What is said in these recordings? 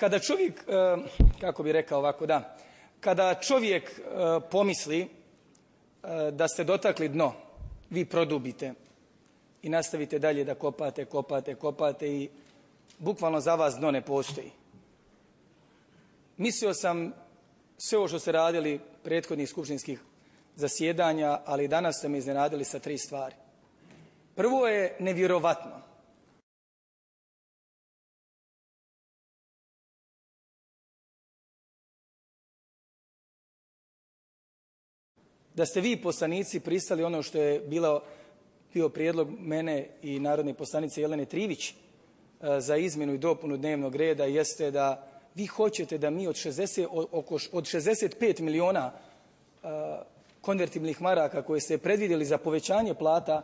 kada čovjek, e, kako bi rekao ovako, da, kada čovjek e, pomisli e, da ste dotakli dno, vi produbite i nastavite dalje da kopate, kopate, kopate i bukvalno za vas dno ne postoji. Mislio sam sve ovo što ste radili prethodnih skupštinskih zasjedanja, ali danas ste me iznenadili sa tri stvari. Prvo je nevjerovatno da ste vi poslanici pristali ono što je bilo, bio prijedlog mene i narodne poslanice Jelene Trivić e, za izmjenu i dopunu dnevnog reda jeste da vi hoćete da mi od, 60, oko, od 65 miliona e, konvertibilnih maraka koje ste predvidjeli za povećanje plata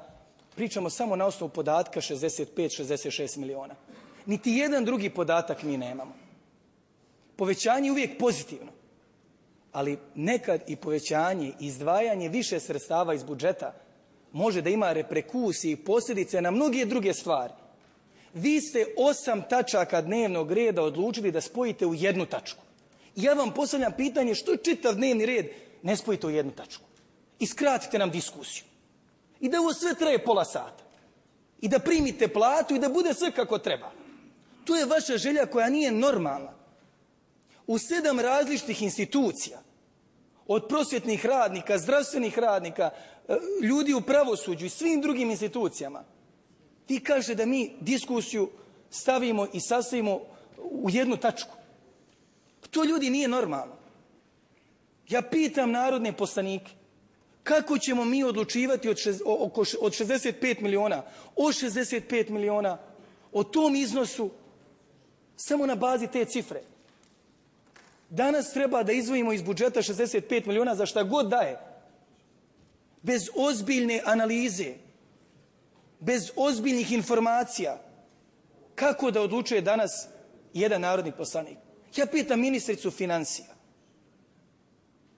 pričamo samo na osnovu podatka 65-66 miliona. Niti jedan drugi podatak mi nemamo. Povećanje je uvijek pozitivno ali nekad i povećanje, izdvajanje više sredstava iz budžeta može da ima reprekusije i posljedice na mnoge druge stvari. Vi ste osam tačaka dnevnog reda odlučili da spojite u jednu tačku. Ja vam postavljam pitanje što čitav dnevni red ne spojite u jednu tačku. I skratite nam diskusiju. I da ovo sve traje pola sata. I da primite platu i da bude sve kako treba. To je vaša želja koja nije normalna. U sedam različitih institucija od prosvjetnih radnika, zdravstvenih radnika, e, ljudi u pravosuđu i svim drugim institucijama. Vi kažete da mi diskusiju stavimo i sastavimo u jednu tačku. To ljudi nije normalno. Ja pitam narodne poslanike, kako ćemo mi odlučivati od, šez, oko, od 65 miliona, o 65 miliona, o tom iznosu, samo na bazi te cifre. Danas treba da izvojimo iz budžeta 65 miliona za šta god daje. Bez ozbiljne analize, bez ozbiljnih informacija, kako da odlučuje danas jedan narodni poslanik? Ja pitam ministricu financija.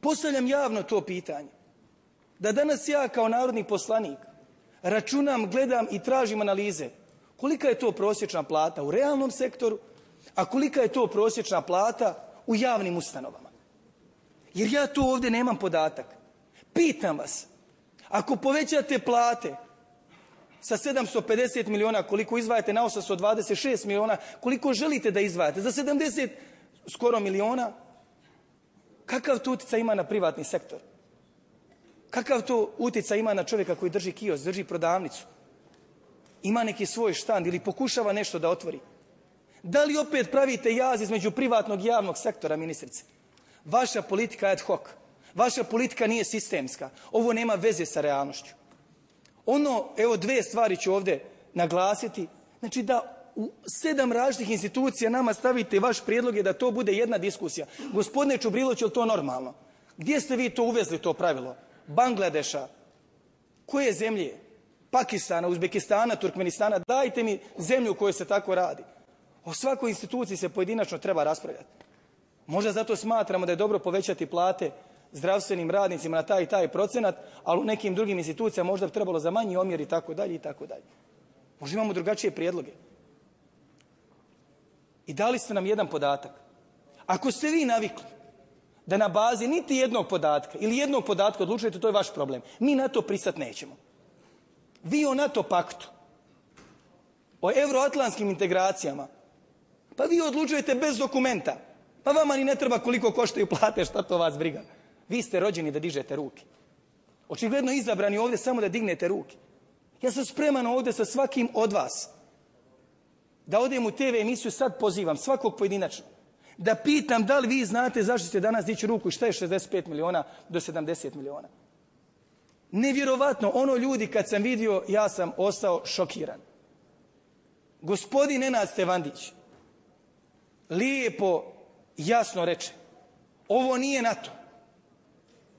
Postavljam javno to pitanje. Da danas ja kao narodni poslanik računam, gledam i tražim analize. Kolika je to prosječna plata u realnom sektoru, a kolika je to prosječna plata u javnim ustanovama. Jer ja tu ovdje nemam podatak. Pitam vas, ako povećate plate sa 750 miliona, koliko izvajate na 826 miliona, koliko želite da izvajate, za 70 skoro miliona, kakav to utjecaj ima na privatni sektor? Kakav to utjecaj ima na čovjeka koji drži kios, drži prodavnicu? Ima neki svoj štand ili pokušava nešto da otvori? Da li opet pravite jaz između privatnog i javnog sektora, ministrice? Vaša politika je ad hoc. Vaša politika nije sistemska. Ovo nema veze sa realnošću. Ono, evo dve stvari ću ovdje naglasiti. Znači da u sedam različitih institucija nama stavite vaš prijedlog je da to bude jedna diskusija. Gospodine Čubriloć, je to normalno? Gdje ste vi to uvezli, to pravilo? Bangladeša? Koje zemlje? Pakistana, Uzbekistana, Turkmenistana? Dajte mi zemlju u kojoj se tako radi. O svakoj instituciji se pojedinačno treba raspravljati. Možda zato smatramo da je dobro povećati plate zdravstvenim radnicima na taj i taj procenat, ali u nekim drugim institucijama možda bi trebalo za manji omjer i tako dalje i tako dalje. Možda imamo drugačije prijedloge. I dali ste nam jedan podatak. Ako ste vi navikli da na bazi niti jednog podatka ili jednog podatka odlučujete, to je vaš problem. Mi na to pristat nećemo. Vi o NATO paktu, o euroatlantskim integracijama, pa vi odlučujete bez dokumenta. Pa vama ni ne treba koliko koštaju plate, šta to vas briga. Vi ste rođeni da dižete ruke. Očigledno izabrani ovdje samo da dignete ruke. Ja sam spreman ovdje sa svakim od vas. Da odem u TV emisiju, sad pozivam svakog pojedinačno. Da pitam da li vi znate zašto ćete danas dići ruku i šta je 65 miliona do 70 miliona. Nevjerovatno, ono ljudi kad sam vidio, ja sam ostao šokiran. Gospodin Nenad Stevandić, lijepo, jasno reče, ovo nije NATO.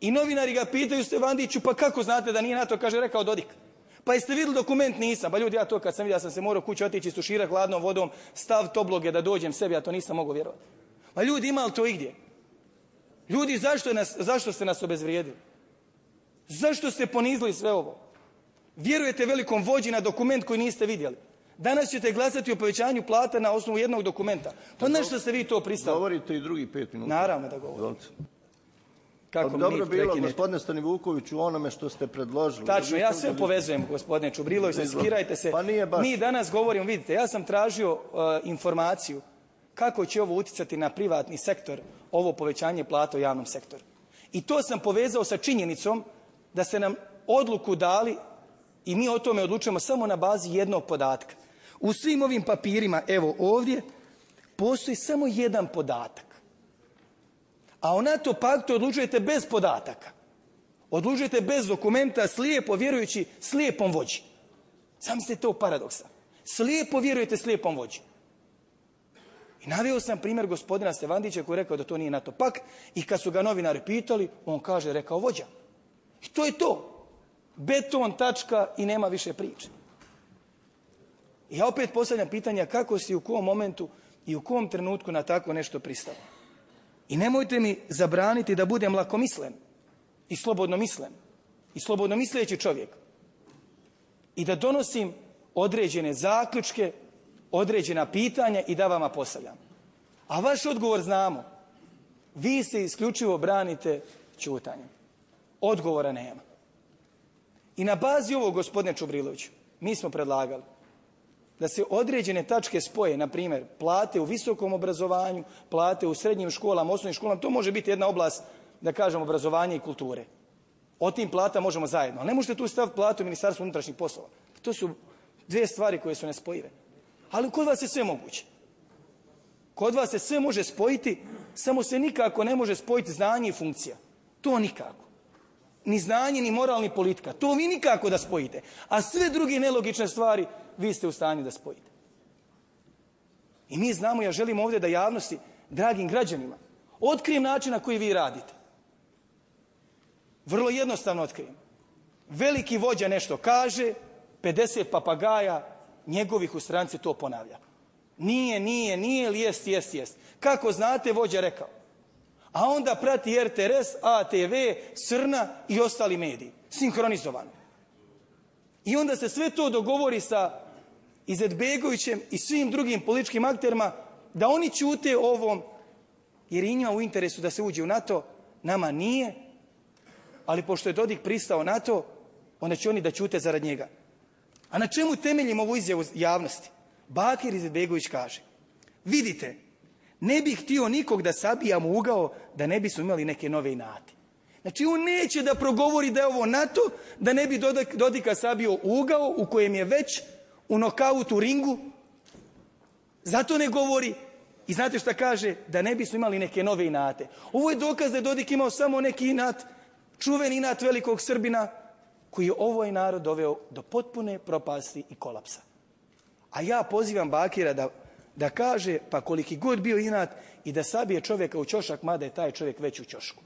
I novinari ga pitaju Stevandiću, pa kako znate da nije NATO? Kaže, rekao Dodik. Pa jeste vidjeli dokument? Nisam. Pa ljudi, ja to kad sam vidio, sam se morao kući otići sušira hladnom vodom, stav tobloge da dođem sebi, ja to nisam mogao vjerovati. Pa ljudi, ima li to igdje? Ljudi, zašto, nas, zašto ste nas obezvrijedili? Zašto ste ponizili sve ovo? Vjerujete velikom vođi na dokument koji niste vidjeli? Danas ćete glasati o povećanju plata na osnovu jednog dokumenta. Pa na što ste vi to pristali? Govorite i drugi pet minuta. Naravno da govorim. Izvolite. Kako Pa mi dobro bilo, gospodine Stanivukoviću, u onome što ste predložili. Tačno, ja sve povezujem, gospodine Čubrilović, ne skirajte se. Pa nije baš. Mi danas govorimo, vidite, ja sam tražio uh, informaciju kako će ovo uticati na privatni sektor, ovo povećanje plata u javnom sektoru. I to sam povezao sa činjenicom da ste nam odluku dali i mi o tome odlučujemo samo na bazi jednog podatka. U svim ovim papirima, evo ovdje, postoji samo jedan podatak. A o NATO paktu odlučujete bez podataka. Odlučujete bez dokumenta, slijepo vjerujući slijepom vođi. Sam ste to paradoksa. Slijepo vjerujete slijepom vođi. I naveo sam primjer gospodina Stevandića koji je rekao da to nije NATO pak i kad su ga novinari pitali, on kaže rekao vođa. I to je to. Beton, tačka i nema više priče. I ja opet postavljam pitanja kako si u kom momentu i u kom trenutku na tako nešto pristao. I nemojte mi zabraniti da budem lakomislen i slobodno mislen i slobodno misleći čovjek i da donosim određene zaključke, određena pitanja i da vama postavljam. A vaš odgovor znamo. Vi se isključivo branite ćutanjem. Odgovora nema. I na bazi ovog, gospodine Čubriloviću, mi smo predlagali da se određene tačke spoje, na primjer, plate u visokom obrazovanju, plate u srednjim školama, osnovnim školama, to može biti jedna oblast, da kažem, obrazovanja i kulture. O tim plata možemo zajedno. Ali ne možete tu staviti platu Ministarstvu unutrašnjih poslova. To su dvije stvari koje su nespojive. Ali kod vas je sve moguće. Kod vas se sve može spojiti, samo se nikako ne može spojiti znanje i funkcija. To nikako. Ni znanje, ni moral, ni politika. To vi nikako da spojite. A sve druge nelogične stvari vi ste u stanju da spojite. I mi znamo, ja želim ovdje da javnosti, dragim građanima, otkrijem način na koji vi radite. Vrlo jednostavno otkrijem. Veliki vođa nešto kaže, 50 papagaja njegovih u stranci to ponavlja. Nije, nije, nije, jest, jest, jest. Kako znate, vođa rekao. A onda prati RTRS, ATV, Srna i ostali mediji. Sinhronizovano. I onda se sve to dogovori sa Izetbegovićem i svim drugim političkim akterima da oni ćute o ovom, jer je njima u interesu da se uđe u NATO, nama nije, ali pošto je Dodik pristao na to, onda će oni da ćute zarad njega. A na čemu temeljim ovu izjavu javnosti? Bakir Izetbegović kaže, vidite, ne bih htio nikog da sabijam ugao da ne bismo imali neke nove inate. Znači on neće da progovori da je ovo NATO, da ne bi Dodik- Dodika sabio ugao u kojem je već u nokautu ringu. Zato ne govori i znate šta kaže? Da ne bismo imali neke nove inate. Ovo je dokaz da je Dodik imao samo neki inat, čuveni inat velikog Srbina, koji je ovaj narod doveo do potpune propasti i kolapsa. A ja pozivam Bakira da, da kaže, pa koliki god bio inat, i da sabije čovjeka u ćošak, mada je taj čovjek već u ćošku.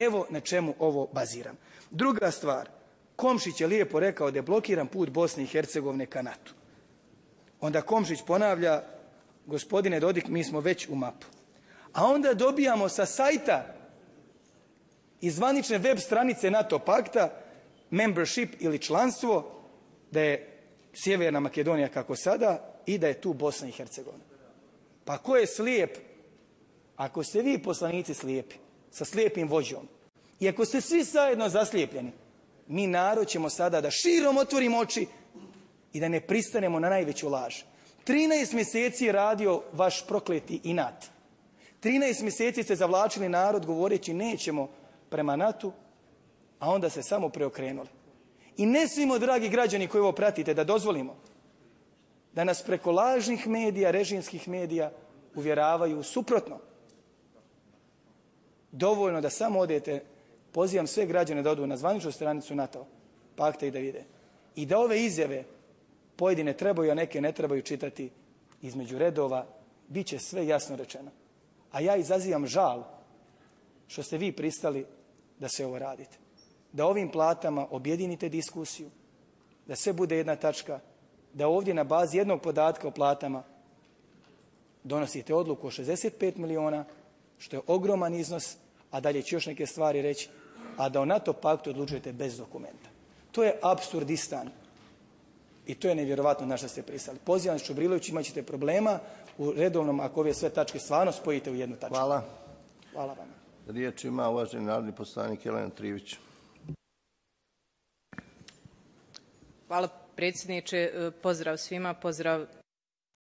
Evo na čemu ovo baziram. Druga stvar, Komšić je lijepo rekao da je blokiran put Bosne i Hercegovine ka NATO. Onda Komšić ponavlja, gospodine Dodik, mi smo već u mapu. A onda dobijamo sa sajta iz zvanične web stranice NATO pakta membership ili članstvo da je Sjeverna Makedonija kako sada i da je tu Bosna i Hercegovina. Pa ko je slijep? Ako ste vi poslanici slijepi, sa slijepim vođom, i ako ste svi zajedno zaslijepljeni, mi narod ćemo sada da širom otvorimo oči i da ne pristanemo na najveću laž. 13 mjeseci je radio vaš prokleti inat. 13 mjeseci ste zavlačili narod govoreći nećemo prema NATO, a onda se samo preokrenuli. I ne smimo, dragi građani koji ovo pratite, da dozvolimo da nas preko lažnih medija, režimskih medija uvjeravaju suprotno. Dovoljno da samo odete, pozivam sve građane da odu na zvaničnu stranicu NATO pakta i da vide. I da ove izjave pojedine trebaju, a neke ne trebaju čitati između redova, bit će sve jasno rečeno. A ja izazivam žal što ste vi pristali da se ovo radite. Da ovim platama objedinite diskusiju, da sve bude jedna tačka, da ovdje na bazi jednog podatka o platama donosite odluku o 65 miliona, što je ogroman iznos, a dalje ću još neke stvari reći, a da o NATO paktu odlučujete bez dokumenta. To je absurdistan. I to je nevjerovatno na što ste pristali. Pozivam Čubrilović, imat ćete problema u redovnom, ako ove sve tačke stvarno spojite u jednu tačku. Hvala. Hvala vam. Riječ ima uvaženi narodni poslanik Jelena Trivić. Hvala predsjedniče. Pozdrav svima, pozdrav